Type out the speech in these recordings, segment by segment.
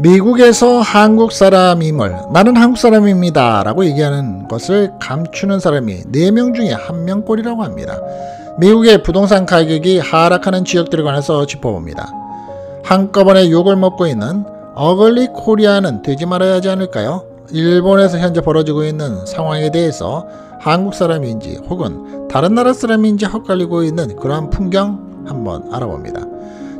미국에서 한국 사람임을 나는 한국 사람입니다 라고 얘기하는 것을 감추는 사람이 4명 중에 1명꼴이라고 합니다. 미국의 부동산 가격이 하락하는 지역들에 관해서 짚어봅니다. 한꺼번에 욕을 먹고 있는 어글리 코리아는 되지 말아야 하지 않을까요? 일본에서 현재 벌어지고 있는 상황에 대해서 한국 사람인지 혹은 다른 나라 사람인지 헛갈리고 있는 그러한 풍경 한번 알아봅니다.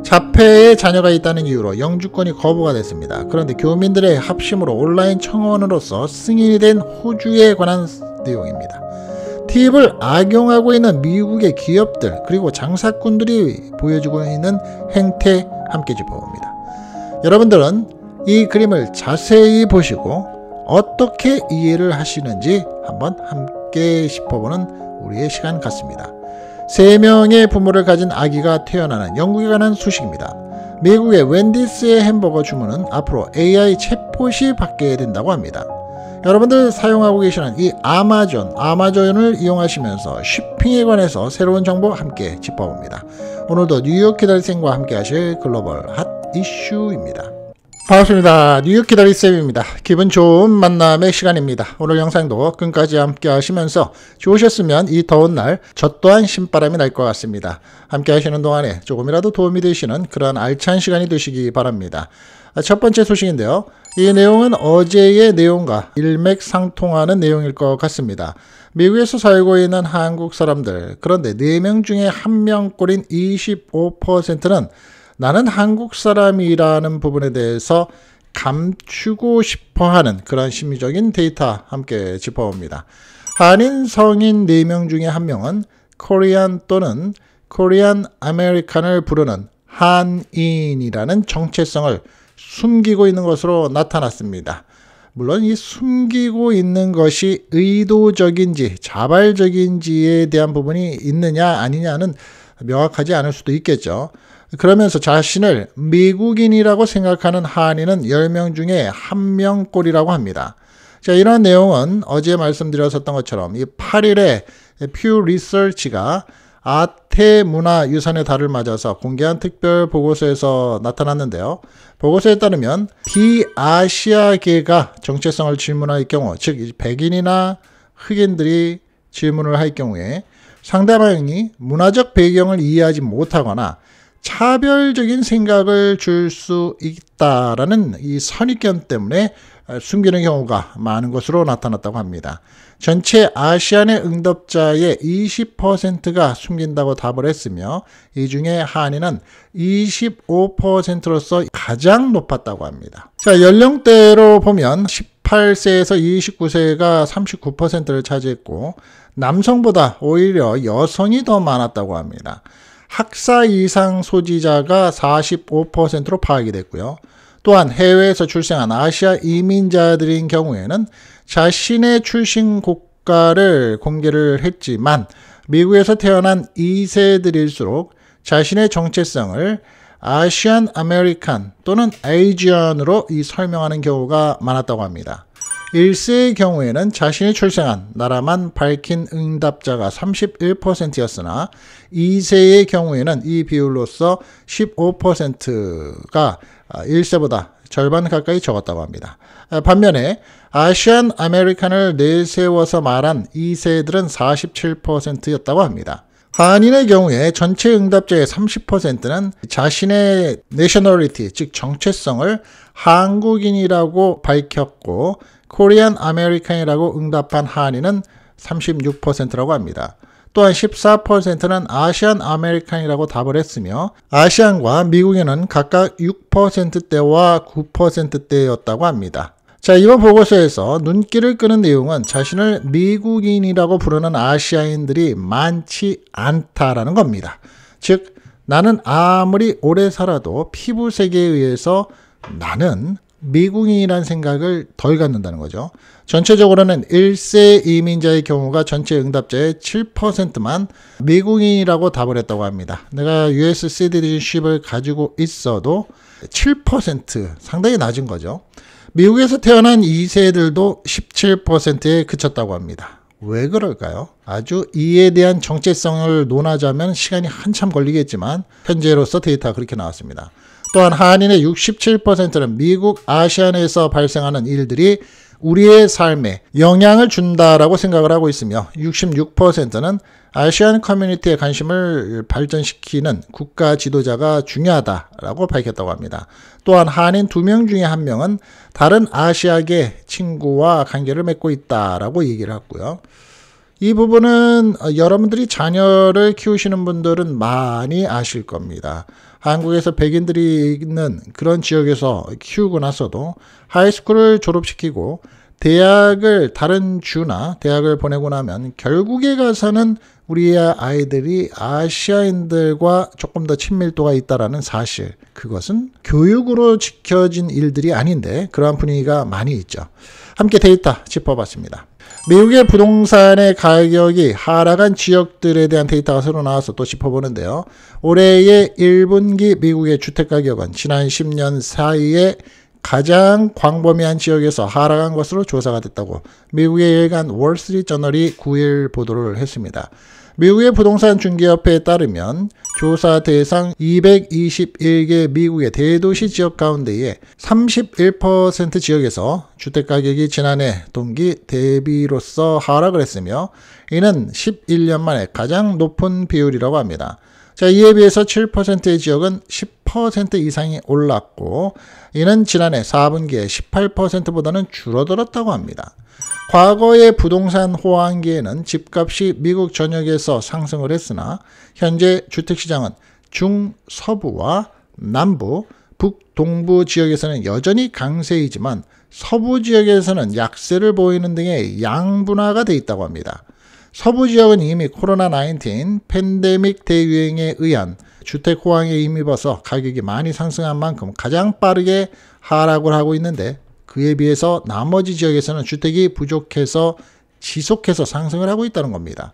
자폐의 자녀가 있다는 이유로 영주권이 거부가 됐습니다. 그런데 교민들의 합심으로 온라인 청원으로서 승인이 된 호주에 관한 내용입니다. 팁을 악용하고 있는 미국의 기업들 그리고 장사꾼들이 보여주고 있는 행태 함께 짚어봅니다. 여러분들은 이 그림을 자세히 보시고 어떻게 이해를 하시는지 한번 함께 짚어보는 우리의 시간 같습니다. 3명의 부모를 가진 아기가 태어나는 영국에 관한 소식입니다. 미국의 웬디스의 햄버거 주문은 앞으로 AI 챗봇이 받게 된다고 합니다. 여러분들 사용하고 계시는 이 아마존, 아마존을 이용하시면서 쇼핑에 관해서 새로운 정보 함께 짚어봅니다. 오늘도 뉴욕 기다리생과 함께 하실 글로벌 핫 이슈입니다. 반갑습니다. 뉴욕 기다리쌤입니다. 기분 좋은 만남의 시간입니다. 오늘 영상도 끝까지 함께 하시면서 좋으셨으면 이 더운 날 저 또한 신바람이 날 것 같습니다. 함께 하시는 동안에 조금이라도 도움이 되시는 그런 알찬 시간이 되시기 바랍니다. 첫 번째 소식인데요. 이 내용은 어제의 내용과 일맥상통하는 내용일 것 같습니다. 미국에서 살고 있는 한국 사람들, 그런데 4명 중에 1명꼴인 25%는 나는 한국 사람이라는 부분에 대해서 감추고 싶어 하는 그런 심리적인 데이터 함께 짚어봅니다. 한인 성인 4명 중에 1명은 코리안 또는 코리안 아메리칸을 부르는 한인이라는 정체성을 숨기고 있는 것으로 나타났습니다. 물론 이 숨기고 있는 것이 의도적인지 자발적인지에 대한 부분이 있느냐 아니냐는 명확하지 않을 수도 있겠죠. 그러면서 자신을 미국인이라고 생각하는 한인은 10명 중에 1명꼴이라고 합니다. 자, 이런 내용은 어제 말씀드렸었던 것처럼 이 8일에 퓨 리서치가 아태 문화 유산의 달을 맞아서 공개한 특별 보고서에서 나타났는데요. 보고서에 따르면 비아시아계가 정체성을 질문할 경우, 즉 백인이나 흑인들이 질문을 할 경우에 상대방이 문화적 배경을 이해하지 못하거나 차별적인 생각을 줄 수 있다라는 이 선입견 때문에 숨기는 경우가 많은 것으로 나타났다고 합니다. 전체 아시안의 응답자의 20%가 숨긴다고 답을 했으며 이 중에 한인은 25%로서 가장 높았다고 합니다. 자, 연령대로 보면 18세에서 29세가 39%를 차지했고 남성보다 오히려 여성이 더 많았다고 합니다. 학사 이상 소지자가 45%로 파악이 됐고요. 또한 해외에서 출생한 아시아 이민자들인 경우에는 자신의 출신 국가를 공개를 했지만 미국에서 태어난 2세들일수록 자신의 정체성을 Asian American 또는 Asian으로 이 설명하는 경우가 많았다고 합니다. 1세의 경우에는 자신이 출생한 나라만 밝힌 응답자가 31%였으나 2세의 경우에는 이 비율로서 15%가 1세보다 절반 가까이 적었다고 합니다. 반면에 Asian American을 내세워서 말한 2세들은 47%였다고 합니다. 한인의 경우에 전체 응답자의 30%는 자신의 nationality, 즉 정체성을 한국인이라고 밝혔고 Korean American이라고 응답한 한인은 36%라고 합니다. 또한 14%는 Asian American이라고 답을 했으며 Asian과 미국인은 각각 6%대와 9%대였다고 합니다. 자, 이번 보고서에서 눈길을 끄는 내용은 자신을 미국인이라고 부르는 아시아인들이 많지 않다라는 겁니다. 즉, 나는 아무리 오래 살아도 피부색에 의해서 나는 미국인이라는 생각을 덜 갖는다는 거죠. 전체적으로는 1세 이민자의 경우가 전체 응답자의 7%만 미국인이라고 답을 했다고 합니다. 내가 US 시티즌십을 가지고 있어도 7% 상당히 낮은 거죠. 미국에서 태어난 2세들도 17%에 그쳤다고 합니다. 왜 그럴까요? 아주 이에 대한 정체성을 논하자면 시간이 한참 걸리겠지만 현재로서 데이터가 그렇게 나왔습니다. 또한 한인의 67%는 미국 아시안에서 발생하는 일들이 우리의 삶에 영향을 준다라고 생각을 하고 있으며 66%는 아시안 커뮤니티의 관심을 발전시키는 국가 지도자가 중요하다라고 밝혔다고 합니다. 또한 한인 두 명 중에 한 명은 다른 아시아계 친구와 관계를 맺고 있다라고 얘기를 했고요. 이 부분은 여러분들이 자녀를 키우시는 분들은 많이 아실 겁니다. 한국에서 백인들이 있는 그런 지역에서 키우고 나서도 하이스쿨을 졸업시키고 대학을 다른 주나 대학을 보내고 나면 결국에 가서는 우리의 아이들이 아시아인들과 조금 더 친밀도가 있다라는 사실. 그것은 교육으로 지켜진 일들이 아닌데 그러한 분위기가 많이 있죠. 함께 데이터 짚어봤습니다. 미국의 부동산의 가격이 하락한 지역들에 대한 데이터가 새로 나와서 또 짚어보는데요. 올해의 1분기 미국의 주택가격은 지난 10년 사이에 가장 광범위한 지역에서 하락한 것으로 조사가 됐다고 미국의 일간 월스트리트 저널이 9일 보도를 했습니다. 미국의 부동산 중개협회에 따르면 조사 대상 221개 미국의 대도시 지역 가운데에 31% 지역에서 주택가격이 지난해 동기 대비로서 하락을 했으며 이는 11년 만에 가장 높은 비율이라고 합니다. 자, 이에 비해서 7%의 지역은 10% 이상이 올랐고 이는 지난해 4분기에 18%보다는 줄어들었다고 합니다. 과거의 부동산 호황기에는 집값이 미국 전역에서 상승을 했으나 현재 주택시장은 중서부와 남부, 북동부 지역에서는 여전히 강세이지만 서부 지역에서는 약세를 보이는 등의 양분화가 돼 있다고 합니다. 서부 지역은 이미 코로나19 팬데믹 대유행에 의한 주택 호황에 힘입어서 가격이 많이 상승한 만큼 가장 빠르게 하락을 하고 있는데 그에 비해서 나머지 지역에서는 주택이 부족해서 지속해서 상승을 하고 있다는 겁니다.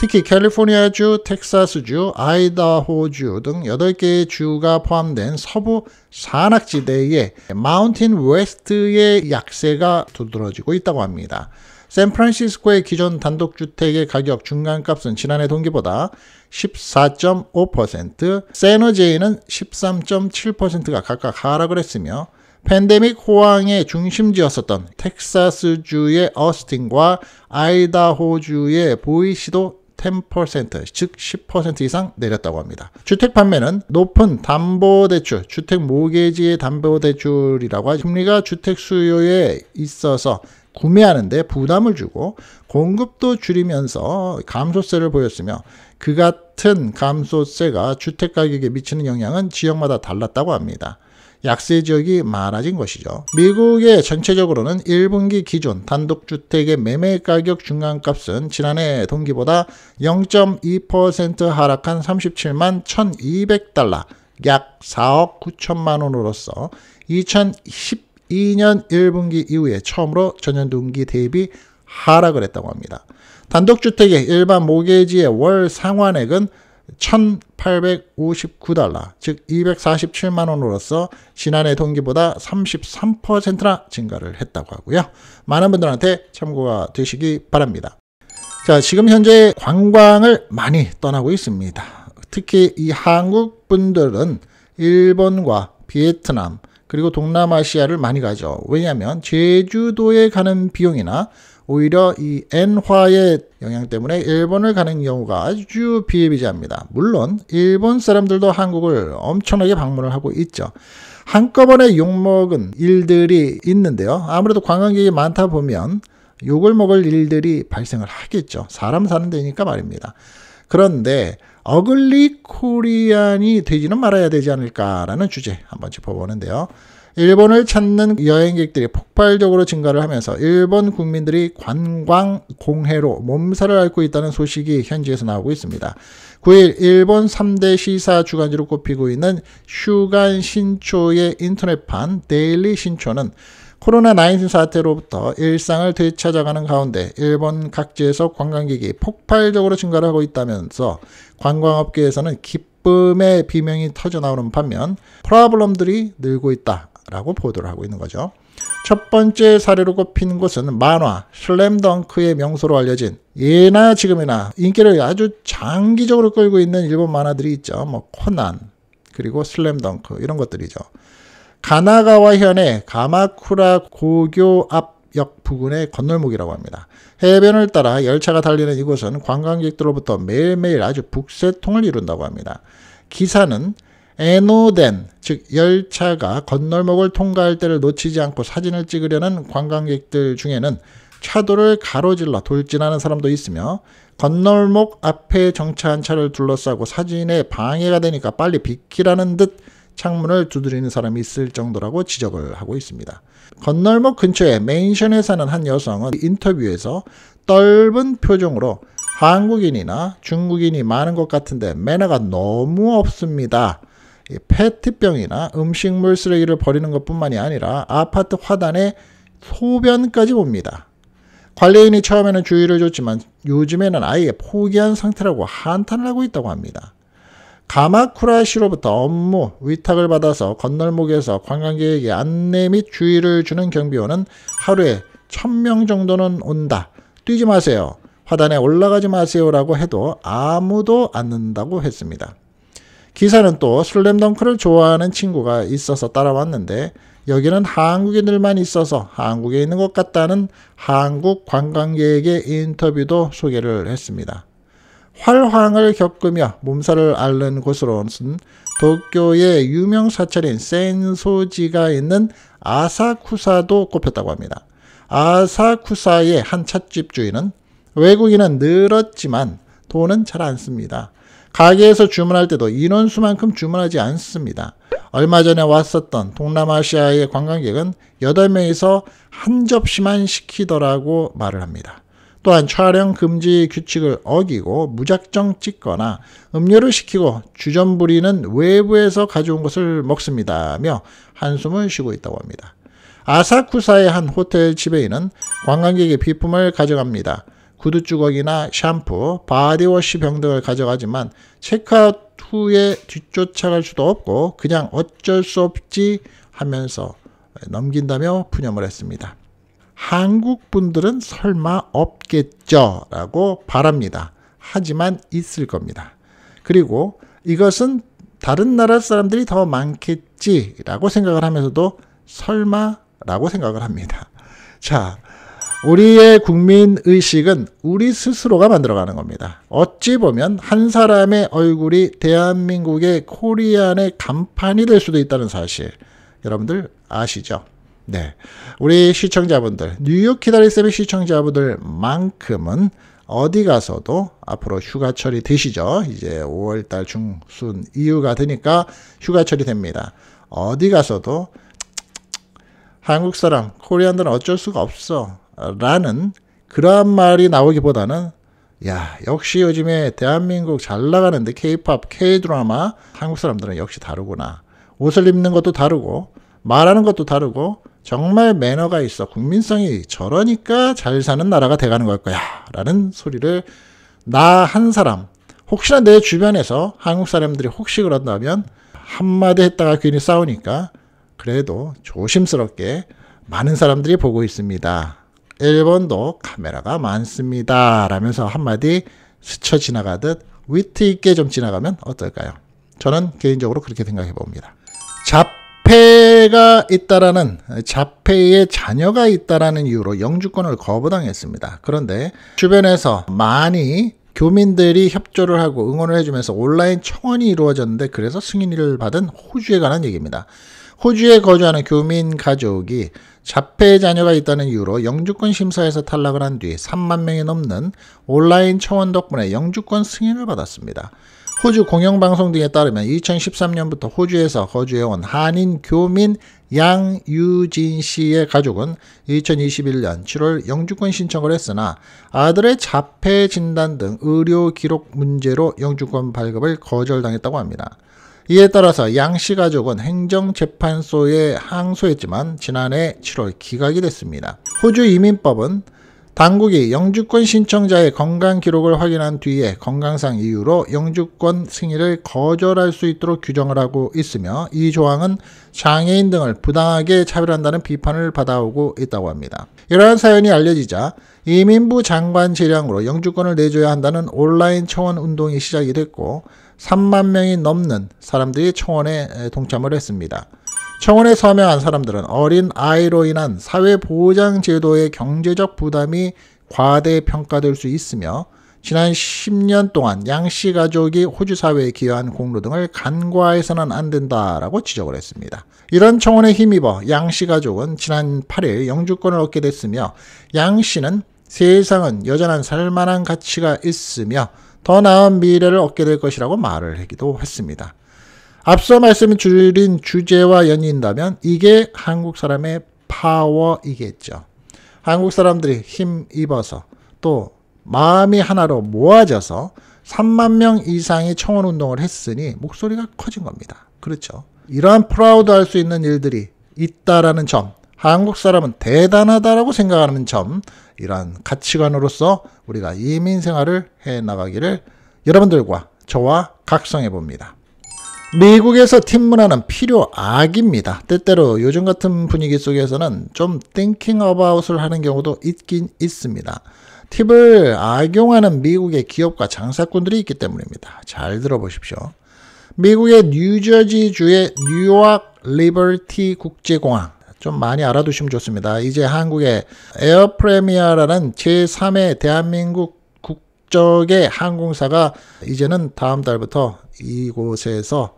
특히 캘리포니아주, 텍사스주, 아이다호주 등 8개의 주가 포함된 서부 산악지대에 마운틴 웨스트의 약세가 두드러지고 있다고 합니다. 샌프란시스코의 기존 단독주택의 가격 중간값은 지난해 동기보다 14.5%, 세너제이는 13.7%가 각각 하락을 했으며 팬데믹 호황의 중심지였었던 텍사스주의 어스틴과 아이다호주의 보이시도 10%, 즉 10% 이상 내렸다고 합니다. 주택 판매는 높은 담보대출, 주택 모계지의 담보대출이라고 하죠. 금리가 주택 수요에 있어서 구매하는데 부담을 주고 공급도 줄이면서 감소세를 보였으며 그 같은 감소세가 주택 가격에 미치는 영향은 지역마다 달랐다고 합니다. 약세 지역이 많아진 것이죠. 미국의 전체적으로는 1분기 기준 단독주택의 매매 가격 중간값은 지난해 동기보다 0.2% 하락한 37만 1200달러, 약 4억 9천만 원으로서 2012년 1분기 이후에 처음으로 전년 동기 대비 하락을 했다고 합니다. 단독주택의 일반 모계지의 월 상환액은 1,859달러, 즉 247만 원으로서 지난해 동기보다 33%나 증가를 했다고 하고요. 많은 분들한테 참고가 되시기 바랍니다. 자, 지금 현재 관광을 많이 떠나고 있습니다. 특히 이 한국 분들은 일본과 베트남 그리고 동남아시아를 많이 가죠. 왜냐하면 제주도에 가는 비용이나 오히려 이 엔화의 영향 때문에 일본을 가는 경우가 아주 비일비재합니다. 물론 일본 사람들도 한국을 엄청나게 방문을 하고 있죠. 한꺼번에 욕먹은 일들이 있는데요. 아무래도 관광객이 많다 보면 욕을 먹을 일들이 발생을 하겠죠. 사람 사는 데니까 말입니다. 그런데 어글리 코리안이 되지는 말아야 되지 않을까라는 주제 한번 짚어보는데요. 일본을 찾는 여행객들이 폭발적으로 증가를 하면서 일본 국민들이 관광 공해로 몸살을 앓고 있다는 소식이 현지에서 나오고 있습니다. 9일 일본 3대 시사 주간지로 꼽히고 있는 슈간 신초의 인터넷판 데일리 신초는 코로나19 사태로부터 일상을 되찾아가는 가운데 일본 각지에서 관광객이 폭발적으로 증가를 하고 있다면서 관광업계에서는 기쁨의 비명이 터져 나오는 반면 프라블럼들이 늘고 있다. 라고 보도를 하고 있는 거죠. 첫 번째 사례로 꼽힌 곳은 만화 슬램덩크의 명소로 알려진 예나 지금이나 인기를 아주 장기적으로 끌고 있는 일본 만화들이 있죠. 뭐 코난, 그리고 슬램덩크 이런 것들이죠. 가나가와 현의 가마쿠라 고교 앞역 부근의 건널목이라고 합니다. 해변을 따라 열차가 달리는 이곳은 관광객들로부터 매일매일 아주 북새통을 이룬다고 합니다. 기사는 에노덴, 즉 열차가 건널목을 통과할 때를 놓치지 않고 사진을 찍으려는 관광객들 중에는 차도를 가로질러 돌진하는 사람도 있으며 건널목 앞에 정차한 차를 둘러싸고 사진에 방해가 되니까 빨리 비키라는 듯 창문을 두드리는 사람이 있을 정도라고 지적을 하고 있습니다. 건널목 근처에 맨션에 사는 한 여성은 인터뷰에서 떫은 표정으로 한국인이나 중국인이 많은 것 같은데 매너가 너무 없습니다. 페트병이나 음식물 쓰레기를 버리는 것뿐만이 아니라 아파트 화단에 소변까지 봅니다. 관리인이 처음에는 주의를 줬지만 요즘에는 아예 포기한 상태라고 한탄을 하고 있다고 합니다. 가마쿠라시로부터 업무 위탁을 받아서 건널목에서 관광객에게 안내 및 주의를 주는 경비원은 하루에 1000명 정도는 온다. 뛰지 마세요. 화단에 올라가지 마세요라고 해도 아무도 안는다고 했습니다. 기사는 또 슬램덩크를 좋아하는 친구가 있어서 따라왔는데 여기는 한국인들만 있어서 한국에 있는 것 같다는 한국 관광객의 인터뷰도 소개를 했습니다. 활황을 겪으며 몸살을 앓는 곳으로는 도쿄의 유명 사찰인 센소지가 있는 아사쿠사도 꼽혔다고 합니다. 아사쿠사의 한 찻집 주인은 외국인은 늘었지만 돈은 잘 안 씁니다. 가게에서 주문할 때도 인원수만큼 주문하지 않습니다. 얼마 전에 왔었던 동남아시아의 관광객은 8명이서 한 접시만 시키더라고 말을 합니다. 또한 촬영 금지 규칙을 어기고 무작정 찍거나 음료를 시키고 주전 부리는 외부에서 가져온 것을 먹습니다며 한숨을 쉬고 있다고 합니다. 아사쿠사의 한 호텔 지배인은 관광객이 비품을 가져갑니다. 구두 주걱이나 샴푸, body wash 병 등을 가져가지만 체크아웃 후에 뒤쫓아갈 수도 없고 그냥 어쩔 수 없지 하면서 넘긴다며 푸념을 했습니다. 한국 분들은 설마 없겠죠? 라고 바랍니다. 하지만 있을 겁니다. 그리고 이것은 다른 나라 사람들이 더 많겠지라고 생각을 하면서도 설마 라고 생각을 합니다. 자, 우리의 국민 의식은 우리 스스로가 만들어가는 겁니다. 어찌 보면 한 사람의 얼굴이 대한민국의 코리안의 간판이 될 수도 있다는 사실 여러분들 아시죠? 네. 우리 시청자분들, 뉴욕 키다리쌤의 시청자분들만큼은 어디 가서도 앞으로 휴가철이 되시죠. 이제 5월달 중순 이후가 되니까 휴가철이 됩니다. 어디 가서도 한국 사람, 코리안들은 어쩔 수가 없어. 라는 그러한 말이 나오기보다는 야 역시 요즘에 대한민국 잘 나가는데 케이팝, 케이드라마 한국 사람들은 역시 다르구나. 옷을 입는 것도 다르고 말하는 것도 다르고 정말 매너가 있어 국민성이 저러니까 잘 사는 나라가 돼가는 걸 거야 라는 소리를 나 한 사람 혹시나 내 주변에서 한국 사람들이 혹시 그런다면 한마디 했다가 괜히 싸우니까 그래도 조심스럽게 많은 사람들이 보고 있습니다. 일본도 카메라가 많습니다. 라면서 한마디 스쳐 지나가듯 위트 있게 좀 지나가면 어떨까요? 저는 개인적으로 그렇게 생각해 봅니다. 자폐가 있다라는 자폐의 자녀가 있다라는 이유로 영주권을 거부당했습니다. 그런데 주변에서 많이 교민들이 협조를 하고 응원을 해주면서 온라인 청원이 이루어졌는데 그래서 승인을 받은 호주에 관한 얘기입니다. 호주에 거주하는 교민 가족이 자폐 자녀가 있다는 이유로 영주권 심사에서 탈락을 한 뒤 3만 명이 넘는 온라인 청원 덕분에 영주권 승인을 받았습니다. 호주 공영방송 등에 따르면 2013년부터 호주에서 거주해온 한인 교민 양유진 씨의 가족은 2021년 7월 영주권 신청을 했으나 아들의 자폐 진단 등 의료 기록 문제로 영주권 발급을 거절당했다고 합니다. 이에 따라서 양씨 가족은 행정재판소에 항소했지만 지난해 7월 기각이 됐습니다. 호주 이민법은 당국이 영주권 신청자의 건강 기록을 확인한 뒤에 건강상 이유로 영주권 승인을 거절할 수 있도록 규정을 하고 있으며 이 조항은 장애인 등을 부당하게 차별한다는 비판을 받아오고 있다고 합니다. 이러한 사연이 알려지자 이민부 장관 재량으로 영주권을 내줘야 한다는 온라인 청원 운동이 시작이 됐고 3만 명이 넘는 사람들이 청원에 동참을 했습니다. 청원에 서명한 사람들은 어린 아이로 인한 사회보장 제도의 경제적 부담이 과대평가될 수 있으며 지난 10년 동안 양씨 가족이 호주 사회에 기여한 공로 등을 간과해서는 안 된다라고 지적을 했습니다. 이런 청원에 힘입어 양씨 가족은 지난 8일 영주권을 얻게 됐으며 양씨는 세상은 여전한 살만한 가치가 있으며 더 나은 미래를 얻게 될 것이라고 말을 하기도 했습니다. 앞서 말씀 줄인 주제와 연이인다면 이게 한국 사람의 파워이겠죠. 한국 사람들이 힘입어서 또 마음이 하나로 모아져서 3만 명 이상의 청원 운동을 했으니 목소리가 커진 겁니다. 그렇죠. 이러한 proud 할 수 있는 일들이 있다라는 점, 한국 사람은 대단하다라고 생각하는 점, 이러한 가치관으로서 우리가 이민 생활을 해 나가기를 여러분들과 저와 각성해 봅니다. 미국에서 팀 문화는 필요악입니다. 때때로 요즘 같은 분위기 속에서는 좀 thinking about을 하는 경우도 있긴 있습니다. 팁을 악용하는 미국의 기업과 장사꾼들이 있기 때문입니다. 잘 들어보십시오. 미국의 뉴저지주의 뉴왁 리버티 국제공항 좀 많이 알아두시면 좋습니다. 이제 한국의 에어프레미어라는 제3의 대한민국 국적의 항공사가 이제는 다음 달부터 이곳에서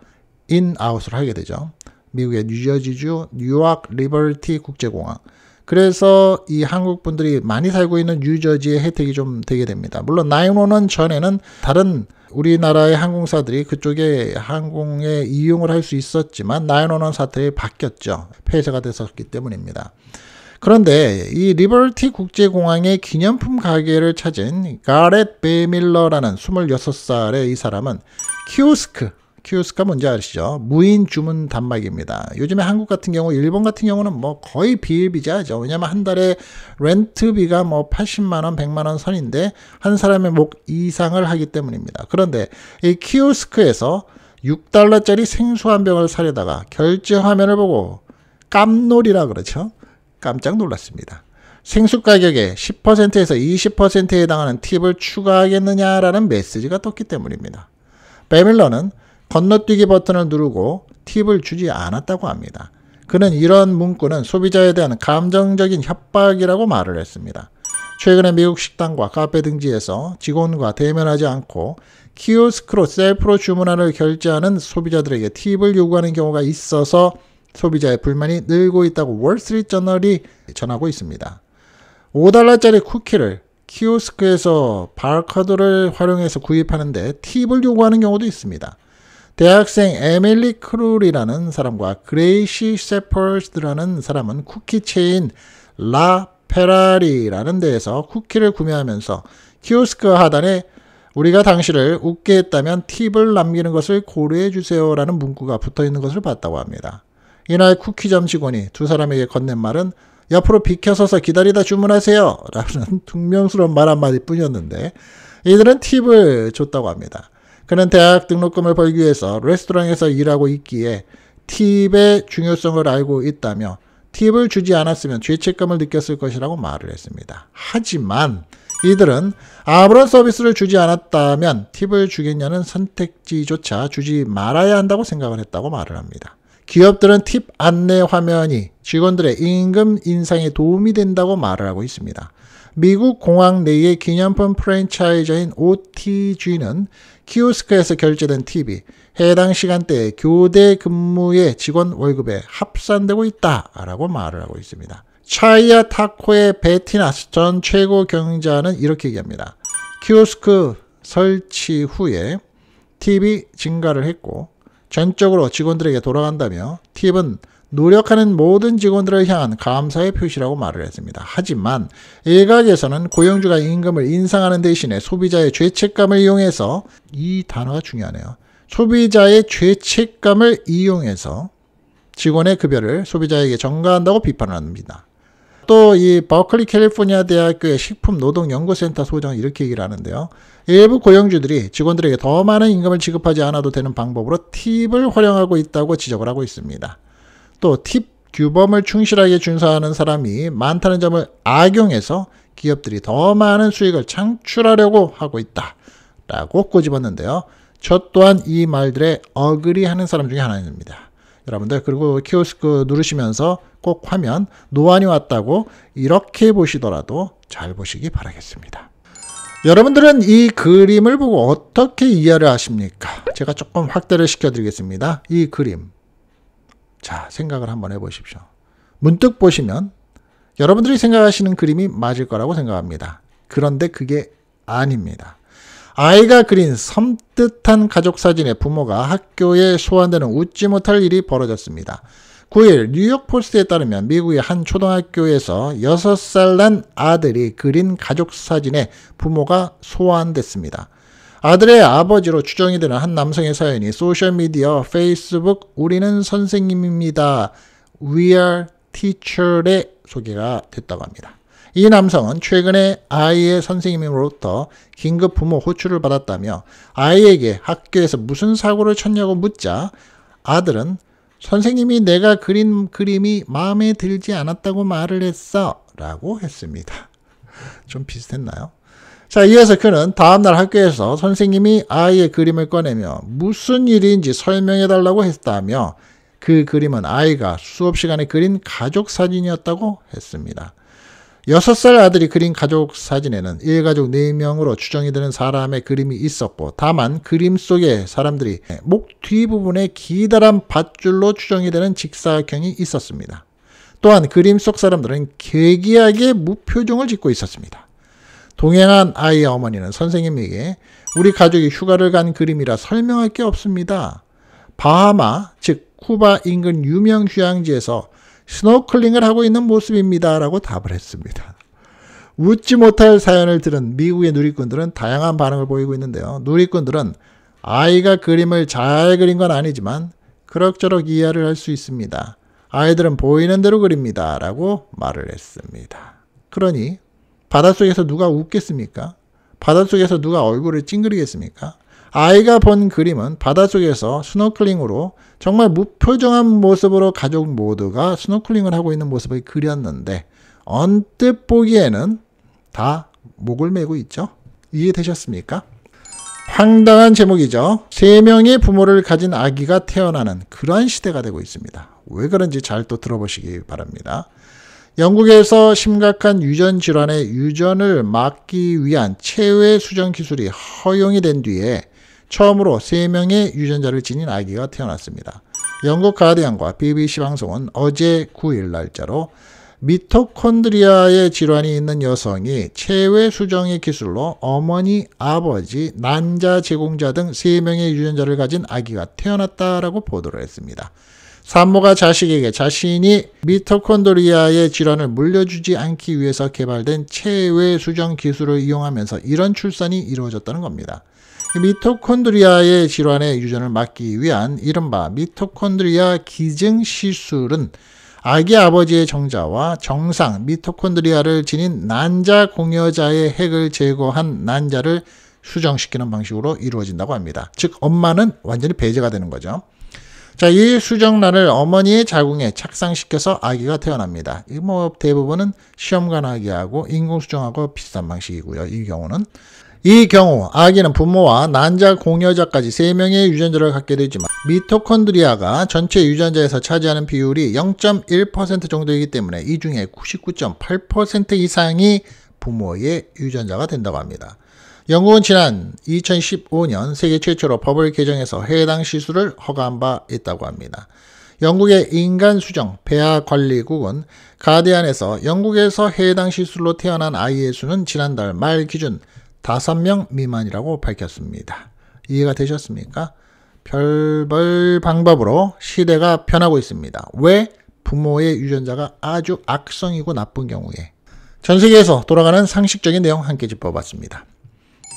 in out을 하게 되죠. 미국의 뉴저지주 뉴왁 리버티 국제공항. 그래서 이 한국 분들이 많이 살고 있는 뉴저지의 혜택이 좀 되게 됩니다. 물론 911 전에는 다른 우리나라의 항공사들이 그쪽에 항공에 이용을 할 수 있었지만 911 사태에 바뀌었죠. 폐쇄가 됐었기 때문입니다. 그런데 이 리버티 국제공항의 기념품 가게를 찾은 가렛 베밀러라는 26살의 이 사람은 키오스크 키오스크가 뭔지 아시죠? 무인 주문 단말기입니다. 요즘에 한국 같은 경우, 일본 같은 경우는 뭐 거의 비일비재하죠. 왜냐면 한 달에 rent비가 뭐 80만원, 100만원 선인데 한 사람의 몫 이상을 하기 때문입니다. 그런데 이 키오스크에서 6달러짜리 생수 한 병을 사려다가 결제 화면을 보고 깜놀이라 그러죠. 깜짝 놀랐습니다. 생수 가격의 10%에서 20%에 해당하는 팁을 추가하겠느냐라는 메시지가 떴기 때문입니다. 베밀러는 건너뛰기 버튼을 누르고 팁을 주지 않았다고 합니다. 그는 이런 문구는 소비자에 대한 감정적인 협박이라고 말을 했습니다. 최근에 미국 식당과 카페 등지에서 직원과 대면하지 않고 키오스크로 셀프로 주문안을 결제하는 소비자들에게 팁을 요구하는 경우가 있어서 소비자의 불만이 늘고 있다고 월스트리트저널이 전하고 있습니다. 5달러짜리 쿠키를 키오스크에서 바코드를 활용해서 구입하는데 팁을 요구하는 경우도 있습니다. 대학생 에밀리 크룰이라는 사람과 그레이시 세퍼스라는 사람은 쿠키 체인 라 페라리라는 데에서 쿠키를 구매하면서 키오스크 하단에 우리가 당신을 웃게 했다면 팁을 남기는 것을 고려해 주세요라는 문구가 붙어 있는 것을 봤다고 합니다. 이날 쿠키점 직원이 두 사람에게 건넨 말은 옆으로 비켜서서 기다리다 주문하세요 라는 퉁명스러운 말 한마디 뿐이었는데 이들은 팁을 줬다고 합니다. 그는 대학 등록금을 벌기 위해서 레스토랑에서 일하고 있기에 팁의 중요성을 알고 있다며 팁을 주지 않았으면 죄책감을 느꼈을 것이라고 말을 했습니다. 하지만 이들은 아무런 서비스를 주지 않았다면 팁을 주겠냐는 선택지조차 주지 말아야 한다고 생각을 했다고 말을 합니다. 기업들은 팁 안내 화면이 직원들의 임금 인상에 도움이 된다고 말을 하고 있습니다. 미국 공항 내의 기념품 franchiser인 OTG는 키오스크에서 결제된 팁이 해당 시간대에 교대 근무의 직원 월급에 합산되고 있다라고 말을 하고 있습니다. 차이아 타코의 베티나스 전 최고 경영자는 이렇게 얘기합니다. 키오스크 설치 후에 팁이 증가를 했고 전적으로 직원들에게 돌아간다며 팁은 노력하는 모든 직원들을 향한 감사의 표시라고 말을 했습니다. 하지만 일각에서는 고용주가 임금을 인상하는 대신에 소비자의 죄책감을 이용해서 이 단어가 중요하네요. 소비자의 죄책감을 이용해서 직원의 급여를 소비자에게 전가한다고 비판을 합니다. 또 이 버클리 캘리포니아 대학교의 식품노동연구센터 소장은 이렇게 얘기를 하는데요. 일부 고용주들이 직원들에게 더 많은 임금을 지급하지 않아도 되는 방법으로 팁을 활용하고 있다고 지적을 하고 있습니다. 또 팁 규범을 충실하게 준수하는 사람이 많다는 점을 악용해서 기업들이 더 많은 수익을 창출하려고 하고 있다. 라고 꼬집었는데요. 저 또한 이 말들에 어그리 하는 사람 중에 하나입니다. 여러분들 그리고 키오스크 누르시면서 꼭 화면 노안이 왔다고 이렇게 보시더라도 잘 보시기 바라겠습니다. 여러분들은 이 그림을 보고 어떻게 이해를 하십니까? 제가 조금 확대를 시켜드리겠습니다. 이 그림. 자, 생각을 한번 해보십시오. 문득 보시면 여러분들이 생각하시는 그림이 맞을 거라고 생각합니다. 그런데 그게 아닙니다. 아이가 그린 섬뜩한 가족 사진의 부모가 학교에 소환되는 웃지 못할 일이 벌어졌습니다. 9일 뉴욕 포스트에 따르면 미국의 한 초등학교에서 6살 난 아들이 그린 가족 사진에 부모가 소환됐습니다. 아들의 아버지로 추정이 되는 한 남성의 사연이 소셜미디어 페이스북 우리는 선생님입니다. We are teacher에 소개가 됐다고 합니다. 이 남성은 최근에 아이의 선생님으로부터 긴급 부모 호출을 받았다며 아이에게 학교에서 무슨 사고를 쳤냐고 묻자 아들은 선생님이 내가 그린 그림이 마음에 들지 않았다고 말을 했어. 라고 했습니다. 좀 비슷했나요? 자, 이어서 그는 다음날 학교에서 선생님이 아이의 그림을 꺼내며 무슨 일인지 설명해 달라고 했다며 그 그림은 아이가 수업 시간에 그린 가족 사진이었다고 했습니다. 6살 아들이 그린 가족 사진에는 일가족 4명으로 추정이 되는 사람의 그림이 있었고 다만 그림 속에 사람들이 목 뒷부분에 기다란 밧줄로 추정이 되는 직사각형이 있었습니다. 또한 그림 속 사람들은 괴기하게 무표정을 짓고 있었습니다. 동행한 아이의 어머니는 선생님에게 우리 가족이 휴가를 간 그림이라 설명을 했습니다. 바하마, 즉 쿠바 인근 유명 휴양지에서 스노클링을 하고 있는 모습입니다. 라고 답을 했습니다. 웃지 못할 사연을 들은 미국의 누리꾼들은 다양한 반응을 보이고 있는데요. 누리꾼들은 아이가 그림을 잘 그린 건 아니지만 그럭저럭 이해를 할 수 있습니다. 아이들은 보이는 대로 그립니다. 라고 말을 했습니다. 그러니 바닷속에서 누가 웃겠습니까? 바닷속에서 누가 얼굴을 찡그리겠습니까? 아이가 본 그림은 바닷속에서 스노클링으로 정말 무표정한 모습으로 가족 모두가 스노클링을 하고 있는 모습을 그렸는데 언뜻 보기에는 다 목을 매고 있죠. 이해되셨습니까? 황당한 제목이죠. 세 명의 부모를 가진 아기가 태어나는 그러한 시대가 되고 있습니다. 왜 그런지 잘 또 들어보시기 바랍니다. 영국에서 심각한 유전 질환의 유전을 막기 위한 체외 수정 기술이 허용이 된 뒤에 처음으로 3명의 유전자를 지닌 아기가 태어났습니다. 영국 가디언과 BBC 방송은 어제 9일 날짜로 미토콘드리아의 질환이 있는 여성이 체외 수정의 기술로 어머니, 아버지, 난자 제공자 등 3명의 유전자를 가진 아기가 태어났다라고 보도를 했습니다. 산모가 자식에게 자신이 미토콘드리아의 질환을 물려주지 않기 위해서 개발된 체외 수정 기술을 이용하면서 이런 출산이 이루어졌다는 겁니다. 미토콘드리아의 질환의 유전을 막기 위한 이른바 미토콘드리아 기증 시술은 아기 아버지의 정자와 정상 미토콘드리아를 지닌 난자 공여자의 핵을 제거한 난자를 수정시키는 방식으로 이루어진다고 합니다. 즉 엄마는 완전히 배제가 되는 거죠. 자, 이 수정란을 어머니의 자궁에 착상시켜서 아기가 태어납니다. 뭐 대부분은 시험관 아기하고 인공수정하고 비슷한 방식이고요. 이 경우는 이 경우 아기는 부모와 난자 공여자까지 3명의 유전자를 갖게 되지만 미토콘드리아가 전체 유전자에서 차지하는 비율이 0.1% 정도이기 때문에 이 중에 99.8% 이상이 부모의 유전자가 된다고 합니다. 영국은 지난 2015년 세계 최초로 법을 개정해서 해당 시술을 허가한 바 있다고 합니다. 영국의 인간수정 배아관리국은 가디안에서 영국에서 해당 시술로 태어난 아이의 수는 지난달 말 기준 5명 미만이라고 밝혔습니다. 이해가 되셨습니까? 별별 방법으로 시대가 변하고 있습니다. 왜? 부모의 유전자가 아주 악성이고 나쁜 경우에. 전 세계에서 돌아가는 상식적인 내용 함께 짚어봤습니다.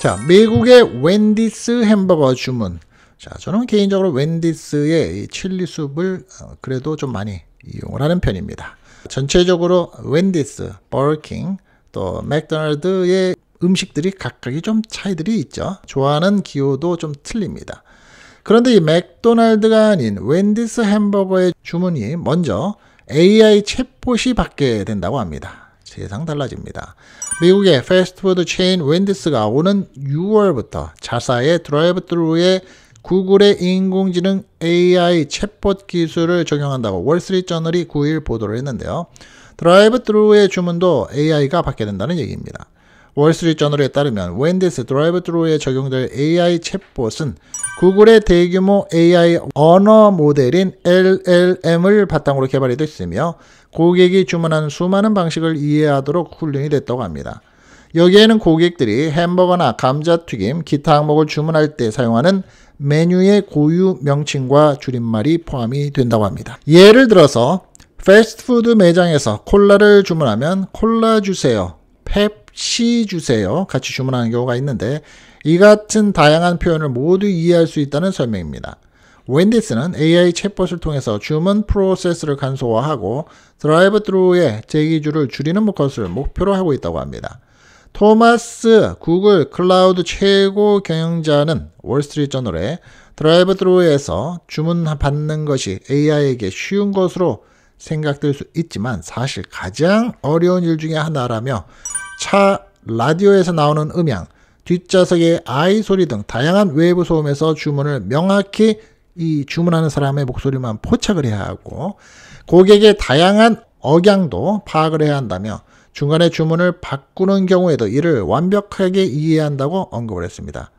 자, 미국의 웬디스 햄버거 주문. 자, 저는 개인적으로 웬디스의 칠리 수프를 어, 그래도 좀 많이 이용을 하는 편입니다. 전체적으로 웬디스, 버거킹, 또 맥도날드의 음식들이 각각이 좀 차이들이 있죠. 좋아하는 기호도 좀 틀립니다. 그런데 이 맥도날드가 아닌 웬디스 햄버거의 주문이 먼저 AI 챗봇이 받게 된다고 합니다. 세상 달라집니다. 미국의 패스트푸드 체인 웬디스가 오는 6월부터 자사의 드라이브 트루에 구글의 인공지능 AI 챗봇 기술을 적용한다고 월스트리트저널이 9일 보도를 했는데요. 드라이브 트루의 주문도 AI가 받게 된다는 얘기입니다. 월스트리트저널에 따르면 웬디스 드라이브 트루에 적용될 AI 챗봇은 구글의 대규모 AI 언어 모델인 LLM을 바탕으로 개발이 됐으며 고객이 주문한 수많은 방식을 이해하도록 훈련이 됐다고 합니다. 여기에는 고객들이 햄버거나 감자튀김, 기타 항목을 주문할 때 사용하는 메뉴의 고유 명칭과 줄임말이 포함이 된다고 합니다. 예를 들어서 패스트푸드 매장에서 콜라를 주문하면 콜라 주세요, 펩시 주세요 같이 주문하는 경우가 있는데 이 같은 다양한 표현을 모두 이해할 수 있다는 설명입니다. 웬디스는 AI 챗봇을 통해서 주문 프로세스를 간소화하고 드라이브 트루의 대기줄을 줄이는 것을 목표로 하고 있다고 합니다. 토마스 구글 클라우드 최고 경영자는 월스트리트저널에 드라이브 트루에서 주문 받는 것이 AI에게 쉬운 것으로 생각될 수 있지만 사실 가장 어려운 일 중에 하나라며 차 라디오에서 나오는 음향, 뒷좌석의 아이 소리 등 다양한 외부 소음에서 주문을 명확히 이 주문하는 사람의 목소리만 포착을 해야 하고 고객의 다양한 억양도 파악을 해야 한다며 중간에 주문을 바꾸는 경우에도 이를 완벽하게 이해해야 한다고 언급을 했습니다.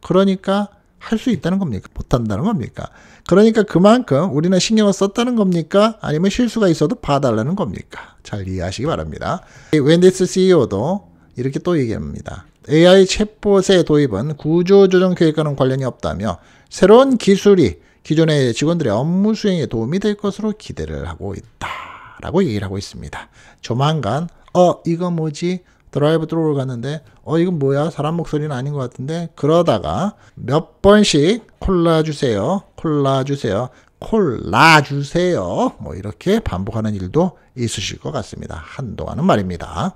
그러니까 할 수 있다는 겁니까? 못한다는 겁니까? 그러니까 그만큼 우리는 신경을 썼다는 겁니까? 아니면 실수가 있어도 봐달라는 겁니까? 잘 이해하시기 바랍니다. 웬디스 CEO도 이렇게 또 얘기합니다. AI 챗봇의 도입은 구조조정 계획과는 관련이 없다며 새로운 기술이 기존의 직원들의 업무 수행에 도움이 될 것으로 기대를 하고 있다라고 얘기를 하고 있습니다. 조만간 어 이거 뭐지? 드라이브 트루를 갔는데 어 이건 뭐야? 사람 목소리는 아닌 것 같은데? 그러다가 몇 번씩 콜라 주세요 콜라 주세요 콜라 주세요. 뭐 이렇게 반복하는 일도 있으실 것 같습니다. 한동안은 말입니다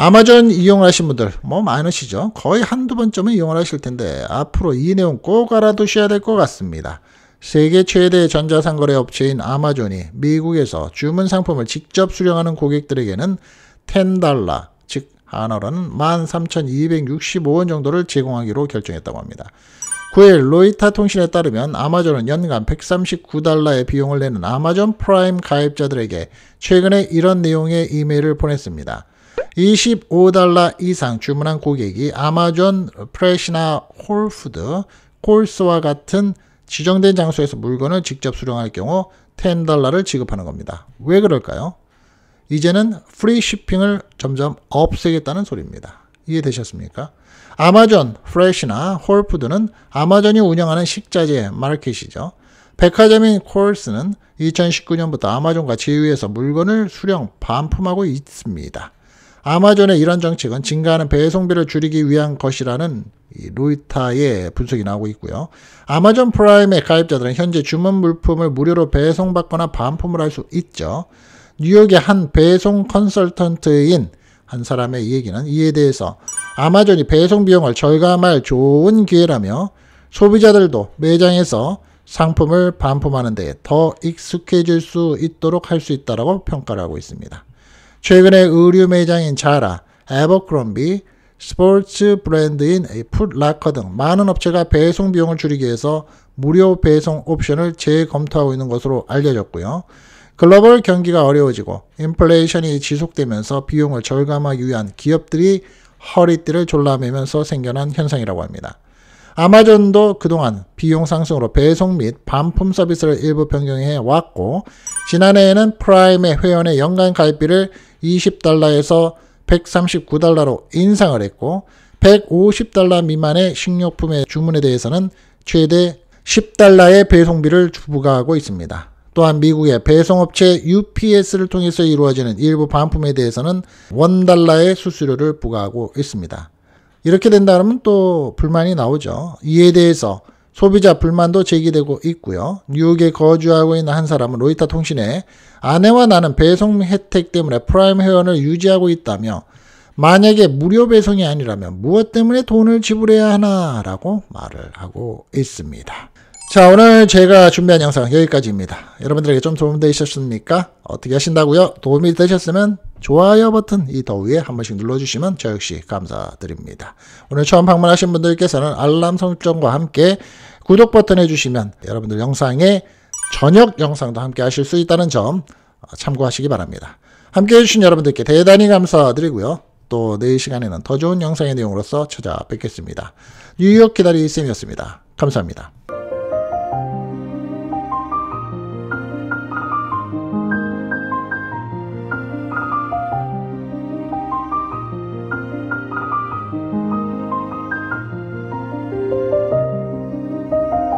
아마존 이용하신 분들 뭐 많으시죠 거의 한두 번쯤은 이용을 하실 텐데 앞으로 이 내용 꼭 알아두셔야 될 것 같습니다 세계 최대 전자상거래 업체인 아마존이 미국에서 주문 상품을 직접 수령하는 고객들에게는 10달러, 즉 한화로는 13,265원 정도를 제공하기로 결정했다고 합니다. 9일 로이타 통신에 따르면 아마존은 연간 139달러의 비용을 내는 아마존 프라임 가입자들에게 최근에 이런 내용의 이메일을 보냈습니다. 25달러 이상 주문한 고객이 아마존 프레시나 홀푸드, 콜스와 같은 지정된 장소에서 물건을 직접 수령할 경우 10달러를 지급하는 겁니다. 왜 그럴까요? 이제는 free shipping을 점점 없애겠다는 소리입니다. 이해되셨습니까? 아마존, 프레시나 홀푸드는 아마존이 운영하는 식자재 마켓이죠. 백화점인 콜스는 2019년부터 아마존과 제휴해서 물건을 수령, 반품하고 있습니다. 아마존의 이런 정책은 증가하는 배송비를 줄이기 위한 것이라는 로이타의 분석이 나오고 있고요. 아마존 프라임의 가입자들은 현재 주문 물품을 무료로 배송받거나 반품을 할 수 있죠. 뉴욕의 한 배송 컨설턴트인 한 사람의 얘기는 이에 대해서 아마존이 배송 비용을 절감할 좋은 기회라며 소비자들도 매장에서 상품을 반품하는 데 더 익숙해질 수 있도록 할 수 있다고 평가를 하고 있습니다. 최근에 의류 매장인 자라, 에버크롬비, 스포츠 브랜드인 풋라커 등 많은 업체가 배송 비용을 줄이기 위해서 무료 배송 옵션을 재검토하고 있는 것으로 알려졌고요. 글로벌 경기가 어려워지고 인플레이션이 지속되면서 비용을 절감하기 위한 기업들이 허리띠를 졸라매면서 생겨난 현상이라고 합니다. 아마존도 그동안 비용 상승으로 배송 및 반품 서비스를 일부 변경해 왔고 지난해에는 프라임의 회원의 연간 가입비를 20달러에서 139달러로 인상을 했고 150달러 미만의 식료품의 주문에 대해서는 최대 10달러의 배송비를 부과하고 있습니다. 또한 미국의 배송업체 UPS를 통해서 이루어지는 일부 반품에 대해서는 원달러의 수수료를 부과하고 있습니다. 이렇게 된다면 또 불만이 나오죠. 이에 대해서 소비자 불만도 제기되고 있고요. 뉴욕에 거주하고 있는 한 사람은 로이터 통신에 아내와 나는 배송 혜택 때문에 프라임 회원을 유지하고 있다며 만약에 무료 배송이 아니라면 무엇 때문에 돈을 지불해야 하나라고 말을 하고 있습니다. 자 오늘 제가 준비한 영상 여기까지입니다. 여러분들에게 좀 도움되셨습니까? 어떻게 하신다고요? 도움이 되셨으면 좋아요 버튼 이 더위에 한 번씩 눌러주시면 저 역시 감사드립니다. 오늘 처음 방문하신 분들께서는 알람 설정과 함께 구독 버튼 해주시면 여러분들 영상에 저녁 영상도 함께 하실 수 있다는 점 참고하시기 바랍니다. 함께 해주신 여러분들께 대단히 감사드리고요. 또 내일 시간에는 더 좋은 영상의 내용으로서 찾아뵙겠습니다. 뉴욕 기다리 쌤이었습니다. 감사합니다.